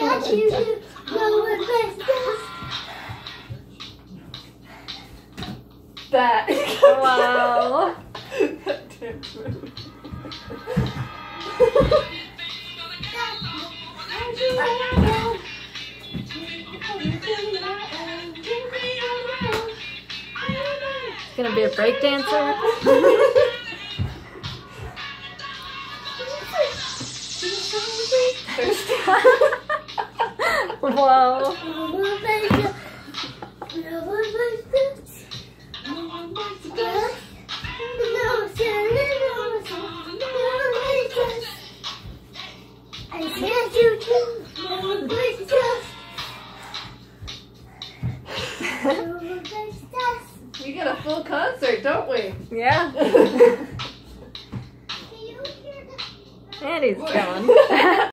Got you to know what That. Wow. that dance move. Gonna be a break dancer? Whoa. We get a full concert, don't we? Yeah. Can you hear that? And he's going.